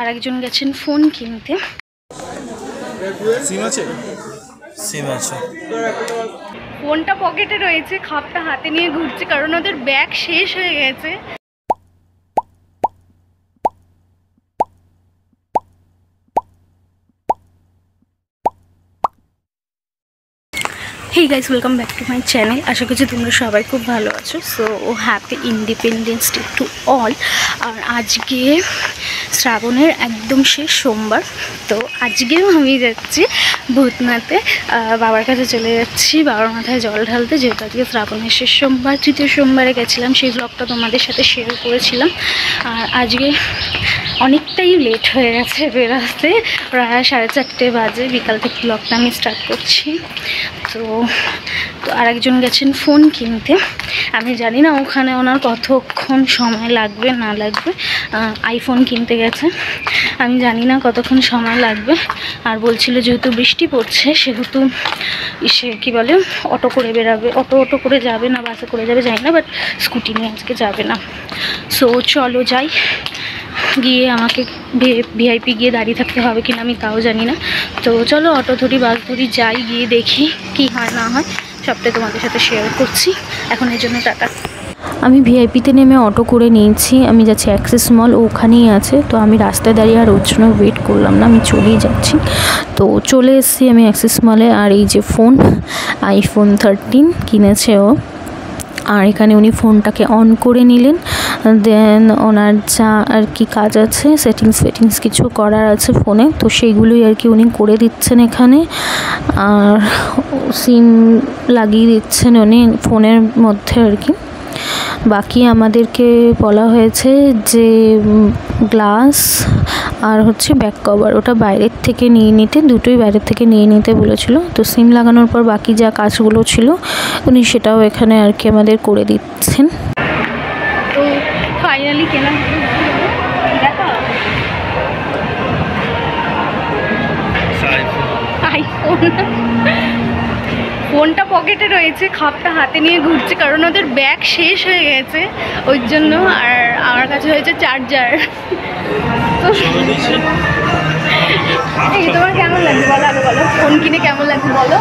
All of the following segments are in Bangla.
আরেকজন গেছেন ফোন কিনতে। সিম আছে? সিম আছে। ফোনটা পকেটে রয়েছে খাপটা হাতে নিয়ে ঘুরছে কারণ ওদের ব্যাগ শেষ হয়ে গেছে। Hey guys welcome back to my channel আশা করছি তোমরা সবাই খুব ভালো আছো। So oh happy independence day to all আর আজকে শ্রাবণের একদম শেষ সোমবার, তো আজকেও আমি যাচ্ছি ভূতনাথে। বাবার কাছে চলে যাচ্ছি, বাবার মাথায় জল ঢালতে। যেহেতু আজকে শ্রাবণের শেষ সোমবার, তৃতীয় সোমবারে গেছিলাম, সেই ব্লগটা তোমাদের সাথে শেয়ার করেছিলাম। আর আজকে অনেকটাই লেট হয়ে গেছে বেরোতে। প্রায় সাড়ে চারটে বাজে, বিকাল থেকে ব্লগটা আমি স্টার্ট করছি। তো তো আরেকজন গেছেন ফোন কিনতে। আমি জানি না ওখানে ওনার কতক্ষণ সময় লাগবে, না লাগবে। আইফোন কিনতে গেছে। আমি জানি না কতক্ষণ সময় লাগবে। আর বলছিল যেহেতু বৃষ্টি পড়ছে, সেহেতু সে কী বলে, অটো করে বেরাবে। অটো অটো করে যাবে না, বাসে করে যাবে, জানি না বাট স্কুটি নিয়ে আজকে যাবে না। সো চলো যাই। গিয়ে আমাকে ভিআইপি গিয়ে দাঁড়িয়ে থাকতে হবে কিনা আমি তাও জানি না। তো চলো অটো ধরি, বাস ধরি, যাই, গিয়ে দেখি কি হয়, না হয়। সবটাই তোমাদের সাথে শেয়ার করছি। এখন এর জন্য টাকা আমি ভিআইপিতে নেমে অটো করে নিয়েছি। আমি যাচ্ছি অ্যাক্সেস মল ওখানেই আছে। তো আমি রাস্তায় দাঁড়িয়ে আর ওর জন্য ওয়েট করলাম না। আমি চলেই যাচ্ছি। তো চলে এসেছি আমি অ্যাক্সেস মলে আর এই যে ফোন আইফোন থার্টিন কিনেছে ও। আর এখানে উনি ফোনটাকে অন করে নিলেন। দেন ওনার যা আর কি কাজ আছে সেটিংস ফেটিংস কিছু করার আছে ফোনে, তো সেইগুলোই আর কি উনি করে দিচ্ছেন এখানে। আর সিম লাগিয়ে দিচ্ছেন উনি ফোনের মধ্যে আর কি। বাকি আমাদেরকে বলা হয়েছে যে গ্লাস আর হচ্ছে ব্যাক কভার ওটা বাইরের থেকে নিয়ে নিতে, দুটোই বাইরের থেকে নিয়ে নিতে বলেছিল। তো সিম লাগানোর পর বাকি যা কাজগুলো ছিল, উনি সেটাও এখানে আর কি আমাদের করে দিচ্ছেন। ফাইনালি কেনা। দেখো। ফোনটা পকেটে রয়েছে খাপটা হাতে নিয়ে ঘুরছে কারণ ওদের ব্যাগ শেষ হয়ে গেছে। ওই জন্য আর আমার কাছে হয়েছে চার্জার তো এই তোমার কেমন লাগছে? বলো আগে বলো। ফোন কিনে কেমন লাগছে বলো?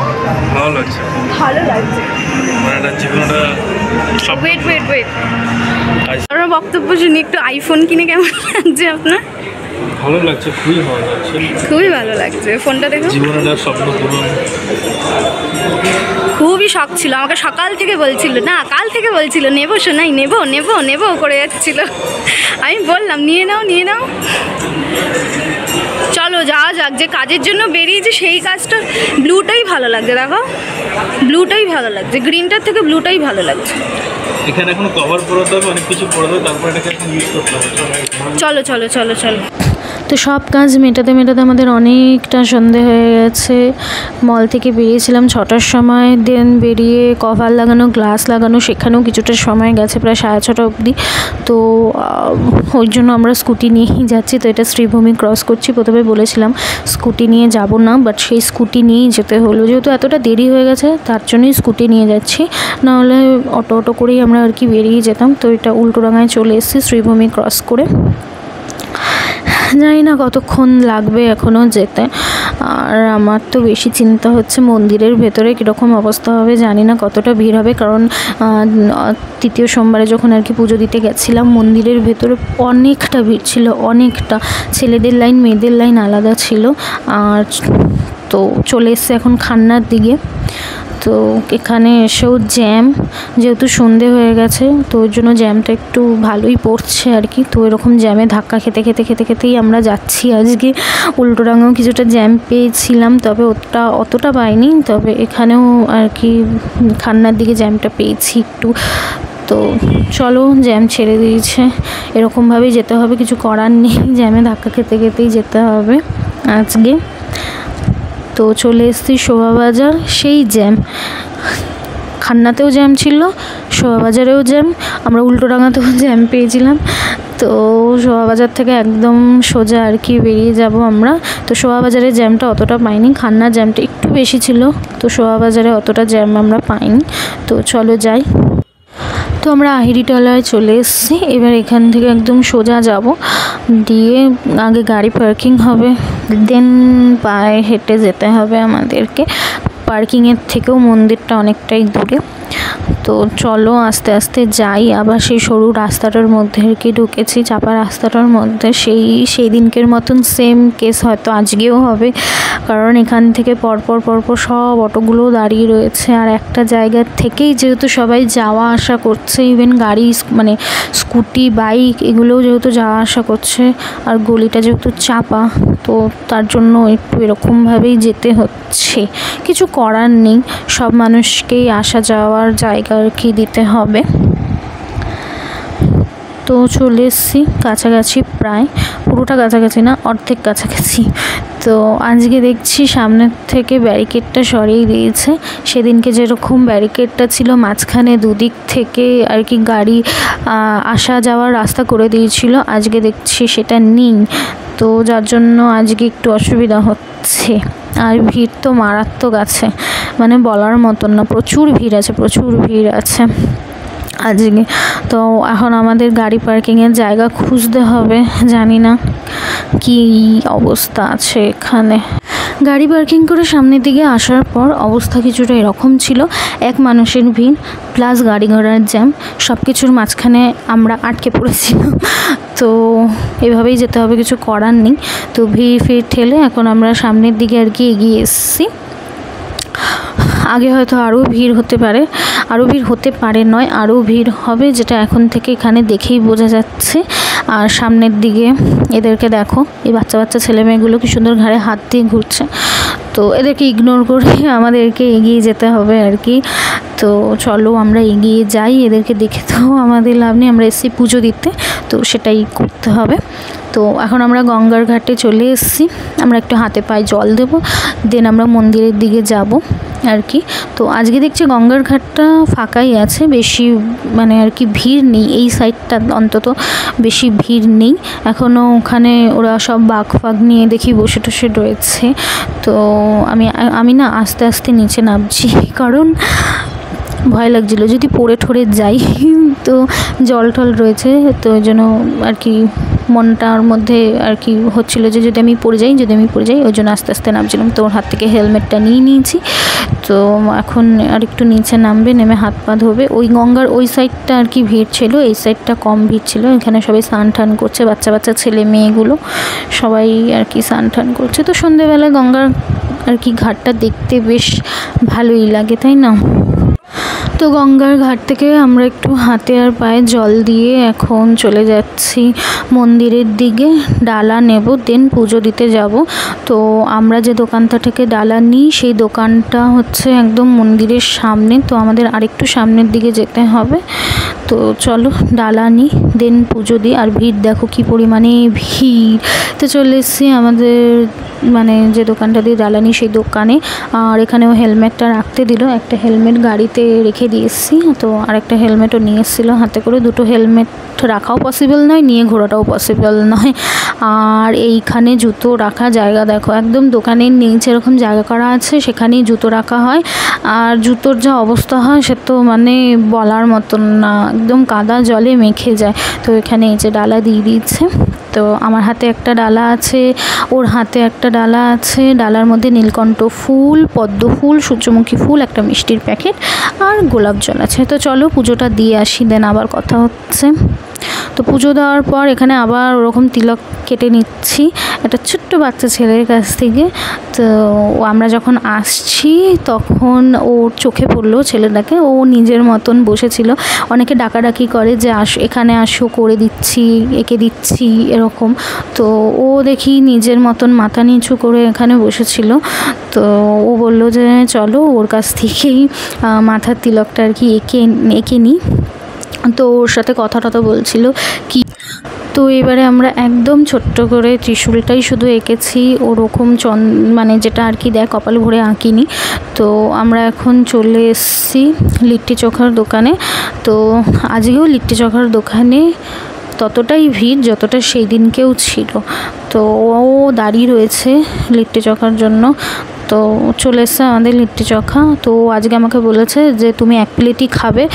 ভালো লাগছে। ভালো লাগছে। মানে জীবনটা ওয়েট ওয়েট ওয়েট আমার বক্তব্য শুনি একটু আইফোন কিনে কেমন লাগছে আপনার? ভালো লাগছে খুবই ভালো লাগছে। খুবই ভালো লাগছে। ফোনটা দেখো জীবনের স্বপ্ন পূরণ। খুবই শখ ছিল। আমাকে সকাল থেকে বলছিল না কাল থেকে বলছিল নেব শোনাই নেব নেব নেব করে যাচ্ছিল। আমি বললাম নিয়ে নাও নিয়ে নাও। চলো যাওয়া যাক। যে কাজের জন্য বেরিয়েছে সেই কাজটা ব্লুটাই ভালো লাগছে দেখো। ব্লুটাই ভালো লাগছে গ্রিনটার থেকে ব্লুটাই ভালো লাগছে। এখানে এখন কভার পরে দেবে অনেক কিছু পরে দেবে তারপর এটাকে ইউজ করতে হবে। চলো চলো চলো চলো। তো সব কাজ মেটাতে মেটাতে আমাদের অনেকটা সন্ধে হয়ে গেছে। মল থেকে বেরিয়েছিলাম ছটার সময় দেন বেরিয়ে কভার লাগানো গ্লাস লাগানো, সেখানেও কিছুটা সময় গেছে, প্রায় সাড়ে ছটা অবধি। তো ওই জন্য আমরা স্কুটি নিয়েই যাচ্ছি। তো এটা শ্রীভূমি ক্রস করছি, প্রথমে বলেছিলাম স্কুটি নিয়ে যাব না বাট সেই স্কুটি নিয়েই যেতে হলো। যেহেতু এতটা দেরি হয়ে গেছে, তার জন্যই স্কুটি নিয়ে যাচ্ছি। নাহলে অটো অটো করেই আমরা আর কি বেরিয়ে যেতাম। তো এটা উল্টোডাঙায় চলে এসেছি, শ্রীভূমি ক্রস করে। জানি না কতক্ষণ লাগবে এখনও যেতে। আর আমার তো বেশি চিন্তা হচ্ছে মন্দিরের ভেতরে কীরকম অবস্থা হবে জানি না কতটা ভিড় হবে। কারণ তৃতীয় সোমবারে যখন আর কি পুজো দিতে গেছিলাম, মন্দিরের ভেতরে অনেকটা ভিড় ছিল, অনেকটা। ছেলেদের লাইন, মেয়েদের লাইন আলাদা ছিল। আর তো চলে এসছে এখন খান্নার দিকে। তো এখানে এসেও জ্যাম যেহেতু সন্ধে হয়ে গেছে, তো ওর জন্য জ্যামটা একটু ভালোই পড়ছে আর কি। তো এরকম জ্যামে ধাক্কা খেতে খেতে খেতে, খেতেই আমরা যাচ্ছি। আজকে উল্টোডাঙাও কিছুটা জ্যাম পেয়েছিলাম, তবে ওটা অতটা পাইনি। তবে এখানেও আর কি খান্নার দিকে জ্যামটা পেয়েছি একটু। তো চলো জ্যাম ছেড়ে দিয়েছে। এরকমভাবেই যেতে হবে, কিছু করার নেই। জ্যামে ধাক্কা খেতে, খেতেই যেতে হবে আজকে। তো চলে এসেছি শোভাবাজার, সেই জ্যাম। খান্নাতেও জ্যাম ছিল, শোভাবাজারেও জ্যাম, আমরা উল্টোডাঙাতেও জ্যাম পেয়েছিলাম। তো শোভাবাজার থেকে একদম সোজা আর কি বেরিয়ে যাব আমরা। তো শোভাবাজারের জ্যামটা অতটা পাইনি, খান্নার জ্যামটা একটু বেশি ছিল, তো শোভাবাজারে অতটা জ্যাম আমরা পাইনি। তো চলো যাই। তো আমরা আহিরিটলায় চলে এসেছি। এবার এখান থেকে একদম সোজা যাব। দিয়ে আগে গাড়ি পার্কিং হবে। দেন পায়ে হেঁটে যেতে হবে আমাদেরকে। পার্কিংয়ের থেকেও মন্দিরটা অনেকটাই দূরে। তো চলো আস্তে আস্তে যাই। আবার সেই সরু রাস্তাটার মধ্যে আর কি ঢুকেছি, চাপা রাস্তাটার মধ্যে। সেই সেই দিনকের মতন সেম কেস হয়তো আজকেও হবে। কারণ এখান থেকে পরপর পরপর সব অটোগুলো দাঁড়িয়ে রয়েছে। আর একটা জায়গার থেকেই যেহেতু সবাই যাওয়া আসা করছে ইভেন গাড়ি মানে স্কুটি, বাইক, এগুলোও যেহেতু যাওয়া আসা করছে, আর গলিটা যেহেতু চাপা, তো তার জন্য একটু এরকমভাবেই যেতে হচ্ছে। কিছু করার নেই। সব মানুষকেই আসা যাওয়ার জায়গা আর কি দিতে হবে। তো চলে এসেছি কাছাকাছি প্রায়, পুরোটা কাছাকাছি না, অর্ধেক কাছাকাছি। তো আজকে দেখছি সামনের থেকে ব্যারিকেডটা সরিয়ে দিয়েছে। সেদিনকে যেরকম ব্যারিকেডটা ছিল, মাঝখানে দুদিক থেকে আর কি গাড়ি আসা যাওয়ার রাস্তা করে দিয়েছিল। আজকে দেখছি সেটা নেই। তো যার জন্য আজকে একটু অসুবিধা হচ্ছে। আর ভিড় তো মারাত্মক আছে। মানে বলার মতন না, প্রচুর ভিড় আছে, প্রচুর ভিড় আছে। আজকে তো এখন আমাদের গাড়ি পার্কিংয়ের জায়গা খুঁজতে হবে, জানি না কি অবস্থা আছে এখানে। গাড়ি পার্কিং করে সামনের দিকে আসার পর অবস্থা কিছুটা এরকম ছিল। এক মানুষের ভিড় প্লাস গাড়ি ঘোড়ার জ্যাম সব কিছুর মাঝখানে আমরা আটকে পড়েছিলাম। তো এভাবেই যেতে হবে, কিছু করার নেই। তো ভিড় ফির ঠেলে এখন আমরা সামনের দিকে আর কি এগিয়ে এসেছি। আগে হয়তো আরও ভিড় হতে পারে, আরও ভিড় হতে পারে নয়, আরও ভিড় হবে যেটা এখন থেকে এখানে দেখেই বোঝা যাচ্ছে। আর সামনের দিকে এদেরকে দেখো, এই বাচ্চা বাচ্চা ছেলে মেয়েগুলো কি সুন্দর ঘাড়ে হাত দিয়ে ঘুরছে। তো এদেরকে ইগনোর করে আমাদেরকে এগিয়ে যেতে হবে আর কি। তো চলো আমরা এগিয়ে যাই, এদেরকে দেখে তো আমাদের লাভ নেই, আমরা এসেছি পুজো দিতে, তো সেটাই করতে হবে। তো এখন আমরা গঙ্গার ঘাটে চলে এসেছি। আমরা একটু হাতে পায়ে জল দেব দেন আমরা মন্দিরের দিকে যাব আর কি। তো আজকে দেখছি গঙ্গার ঘাটটা ফাঁকাই আছে, বেশি মানে আর কি ভিড় নেই। এই সাইডটা অন্তত বেশি ভিড় নেই। এখনও ওখানে ওরা সব বাঘ ফাগ নিয়ে দেখি বসে টসে রয়েছে। তো আমি আমি না আস্তে আস্তে নিচে নামছি, কারণ ভয় লাগছিল। যদি পড়ে ঠরে যাই, তো জল টল রয়েছে, তো ওই জন্য আর কি মনটার মধ্যে আর কি হচ্ছিল যে যদি আমি পড়ে যাই, যদি আমি পড়ে যাই, ওই জন্য আস্তে আস্তে নামছিলাম। তো ওর হাত থেকে হেলমেটটা নিয়ে নিয়েছি। তো এখন আর একটু নিচে নামবে, নেমে হাত পা ধোবে। ওই গঙ্গার ওই সাইডটা আর কি ভিড় ছিল, এই সাইডটা কম ভিড় ছিল। এখানে সবাই স্নান টান করছে, বাচ্চা বাচ্চা, ছেলে মেয়েগুলো সবাই আর কি স্নান টান করছে। তো সন্ধেবেলায় গঙ্গার আর কি ঘাটটা দেখতে বেশ ভালোই লাগে, তাই না? তো গঙ্গার ঘাট থেকে আমরা একটু হাতে আর পায়ে জল দিয়ে এখন চলে যাচ্ছি মন্দিরের দিকে। ডালা নেব, দেন পুজো দিতে যাব। তো আমরা যে দোকানটা থেকে ডালা নিই, সেই দোকানটা হচ্ছে একদম মন্দিরের সামনে। তো আমাদের আরেকটু সামনের দিকে যেতে হবে। তো চলো, ডালা নিই দেন পুজো দিই, আর ভিড় দেখো কি পরিমাণে ভিড়। তো চলে এসেছি আমাদের মানে যে দোকানটা দিয়ে ডালা নিই সেই দোকানে। আর এখানেও হেলমেটটা রাখতে দিল, একটা হেলমেট গাড়িতে রেখে দিয়ে এসেছি। তো আর একটা হেলমেটও নিয়ে এসেছিল হাতে করে, দুটো হেলমেট রাখাও পসিবল নয়, নিয়ে ঘোরাটাও পসিবল নয়। আর এইখানে জুতো রাখা জায়গা দেখো, একদম দোকানের নিচে এরকম জায়গা করা আছে, সেখানেই জুতো রাখা হয়। আর জুতোর যা অবস্থা হয়, সে তো মানে বলার মতন না, একদম কাদা জলে মেখে যায়। তো এখানে এই যে ডালা দিয়ে দিচ্ছে তো আমার হাতে একটা ডালা আছে, ওর হাতে একটা ডালা আছে, ডালার মধ্যে নীলকণ্ঠ ফুল, পদ্ম ফুল, সূর্যমুখী ফুল, একটা মিষ্টির প্যাকেট আর গোলাপ জল আছে। তো চলো পুজোটা দিয়ে আসি, দেন আবার কথা হচ্ছে। তো পুজো দেওয়ার পর এখানে আবার ওরকম তিলক কেটে নিচ্ছি। একটা ছোট্ট বাচ্চা ছেলের কাছ থেকে। তো আমরা যখন আসছি তখন ওর চোখে পড়ল ছেলেটাকে। ও নিজের মতন বসেছিল। অনেকে ডাকাডাকি করে যে আস, এখানে আসো, করে দিচ্ছি, এঁকে দিচ্ছি, এরকম। তো ও দেখি নিজের মতন মাথা নিচু করে এখানে বসেছিল। তো ও বলল যে, চলো ওর কাছ থেকেই মাথার তিলকটা আর কি এঁকে এঁকে নিই তো ওর সাথে কথা টথা বলছিল কি তো এবারে আমরা একদম ছোট্ট করে ত্রিশূলটাই শুধু এঁকেছি। ওরকম চন মানে যেটা আর কি দেয়, কপাল ভরে আঁকিনি। তো আমরা এখন চলে এসেছি লিট্টি চোখার দোকানে। তো আজকেও লিট্টি চোখার দোকানে ততটাই ভিড় যতটা সেই দিনকেও ছিল। তো ও দাঁড়িয়ে রয়েছে লিট্টি চোখার জন্য। তো চলে এসছে আমাদের লিট্টি চখা। তো আজকে আমাকে বলেছে যে, তুমি এক প্লেটই খাবে।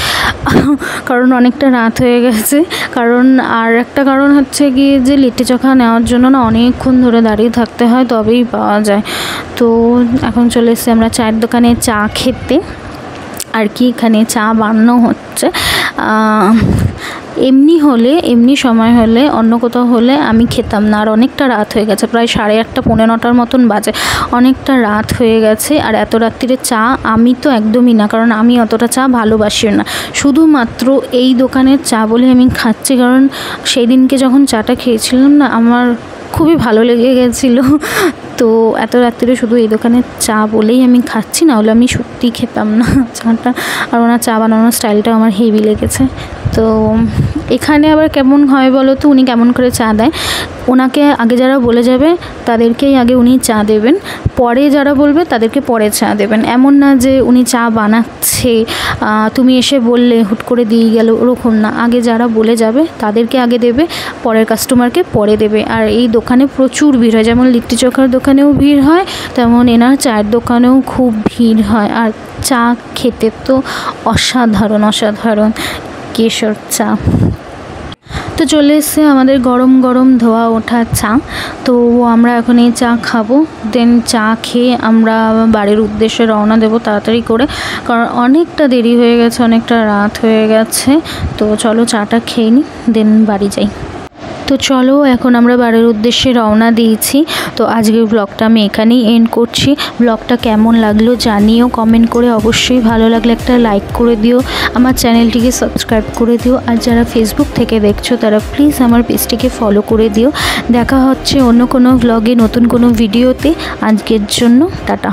কারণ অনেকটা রাত হয়ে গেছে। কারণ, আর একটা কারণ হচ্ছে কি যে, লিট্টি চখা নেওয়ার জন্য না অনেকক্ষণ ধরে দাঁড়িয়ে থাকতে হয়, তবেই পাওয়া যায়। তো এখন চলে এসেছি আমরা চায়ের দোকানে চা খেতে। আর কি এখানে চা বানানো হচ্ছে। এমনি হলে, এমনি সময় হলে, অন্য কোথাও হলে আমি খেতাম না। আর অনেকটা রাত হয়ে গেছে, প্রায় সাড়ে আটটা, পৌনে নটার মতন বাজে। অনেকটা রাত হয়ে গেছে, আর এত রাত্রিরে চা আমি তো একদমই না, কারণ আমি অতটা চা ভালোবাসিও না। শুধুমাত্র এই দোকানের চা বলে আমি খাচ্ছি, কারণ সেই দিনকে যখন চাটা খেয়েছিলাম না, আমার খুবই ভালো লেগে গেছিল। তো এত রাত্রিরে শুধু এই দোকানের চা বলেই আমি খাচ্ছি, না হলে আমি সত্যি খেতাম না। চাটা আর ওনার চা বানানোর স্টাইলটা আমার হেভি লেগেছে। তো এখানে আবার কেমন হয় বলো তো? উনি কেমন করে চা দেয়? ওনাকে আগে যারা বলে যাবে, তাদেরকেই আগে উনি চা দেবেন। পরে যারা বলবে, তাদেরকে পরে চা দেবেন। এমন না যে উনি চা বানাচ্ছে তুমি এসে বললে, হুট করে দিয়ে গেল, ওরকম না। আগে যারা বলে যাবে, তাদেরকে আগে দেবে, পরের কাস্টমারকে পরে দেবে। আর এই দোকানে প্রচুর ভিড় হয়। যেমন লিট্টি চোখার দোকানেও ভিড় হয়, তেমন এনার চায়ের দোকানেও খুব ভিড় হয়। আর চা খেতে তো অসাধারণ অসাধারণ। কেশর চা তো চলে এসছে আমাদের গরম গরম ধোয়া ওঠা চা। তো আমরা এখন এই চা খাব। দেন চা খেয়ে আমরা বাড়ির উদ্দেশ্যে রওনা দেবো তাড়াতাড়ি করে। কারণ অনেকটা দেরি হয়ে গেছে, অনেকটা রাত হয়ে গেছে। তো চলো চাটা খেয়ে নিই দেন বাড়ি যাই। তো চলো, এখন আমরা বাড়ির উদ্দেশ্যে রওনা দিয়েছি। তো আজকের ব্লগটা আমি এখানেই এন্ড করছি। ব্লগটা কেমন লাগল জানিও কমেন্ট করে অবশ্যই ভালো লাগলে একটা লাইক করে দিও। আমার চ্যানেলটিকে সাবস্ক্রাইব করে দিও। আর যারা ফেসবুক থেকে দেখছ, তারা প্লিজ আমার পেজটিকে ফলো করে দিও। দেখা হচ্ছে অন্য কোনো ব্লগে নতুন কোনো ভিডিওতে আজকের জন্য টাটা।